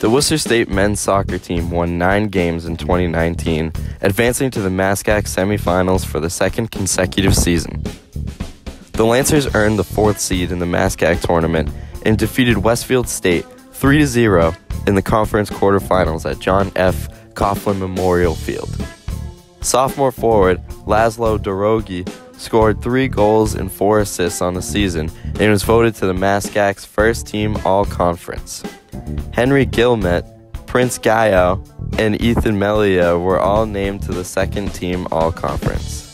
The Worcester State men's soccer team won nine games in 2019, advancing to the MASCAC semifinals for the second consecutive season. The Lancers earned the fourth seed in the MASCAC tournament and defeated Westfield State 3 0 in the conference quarterfinals at John F. Coughlin Memorial Field. Sophomore forward Laszlo Dorogi scored three goals and four assists on the season and was voted to the MASCAC's first team all conference. Henry Gilmet, Prince Gaio, and Ethan Melia were all named to the second team all conference.